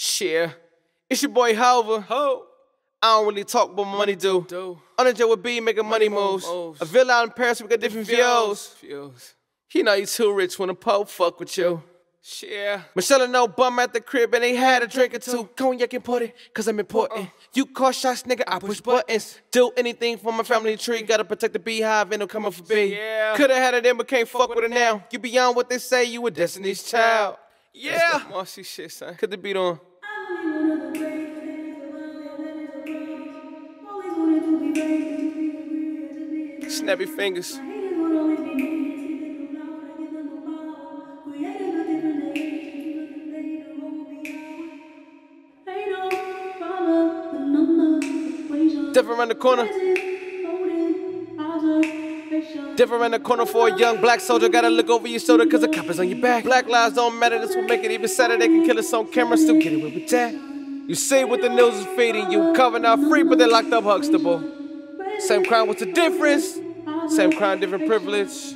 Share. It's your boy Hova. Ho. I don't really talk, but money do. Do. On the jet with B, making money moves. moves. A villa out in Paris, we got different views. Views. You know you too rich when the Pope fuck with you. Share. Michelle and Obama at the crib and they had a drink or two. Cognac important, cause I'm important. Uh-uh. You call shots, nigga, I push buttons. Do anything for my family tree. Gotta protect the beehive and it'll come up for B. Yeah. Coulda had it then, but can't fuck with it now. You beyond what they say, you a Destiny's Child. Yeah. That's that Marcy shit, son. Cut the beat on. Snappy fingers. Different around the corner. Different around the corner for a young black soldier. Gotta look over your shoulder cause the cop is on your back. Black lives don't matter, this will make it even sadder. They can kill us on camera, still get away with that. You see what the news is feeding you. Cover not free, but they locked up Huxtable. Same crime, what's the difference? Same crime, different privilege.